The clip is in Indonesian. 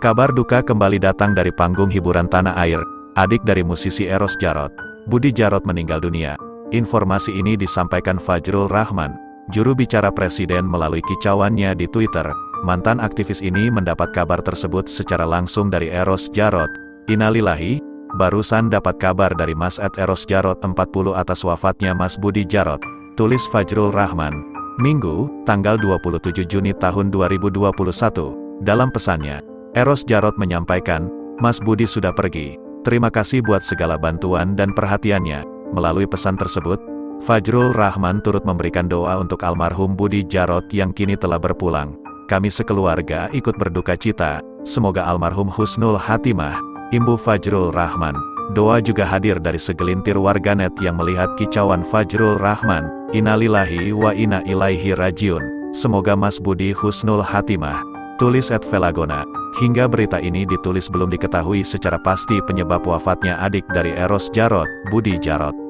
Kabar duka kembali datang dari panggung hiburan tanah air. Adik dari musisi Eros Jarot, Budi Jarot meninggal dunia. Informasi ini disampaikan Fajrul Rahman, juru bicara presiden melalui kicauannya di Twitter. Mantan aktivis ini mendapat kabar tersebut secara langsung dari Eros Jarot. Inalilahi, barusan dapat kabar dari Mas Ed Eros Jarot 40 atas wafatnya Mas Budi Jarot. Tulis Fajrul Rahman. Minggu, tanggal 27 Juni tahun 2021. Dalam pesannya, Eros Jarot menyampaikan, Mas Budi sudah pergi. Terima kasih buat segala bantuan dan perhatiannya. Melalui pesan tersebut, Fajrul Rahman turut memberikan doa untuk almarhum Budi Jarot yang kini telah berpulang. Kami sekeluarga ikut berduka cita, semoga almarhum Husnul Hatimah, Imbu Fajrul Rahman. Doa juga hadir dari segelintir warganet yang melihat kicauan Fajrul Rahman, Innalillahi wa inna ilaihi rajiun. Semoga Mas Budi Husnul Hatimah. Tulis at Velagona. Hingga berita ini ditulis belum diketahui secara pasti penyebab wafatnya adik dari Eros Jarot, Budi Jarot.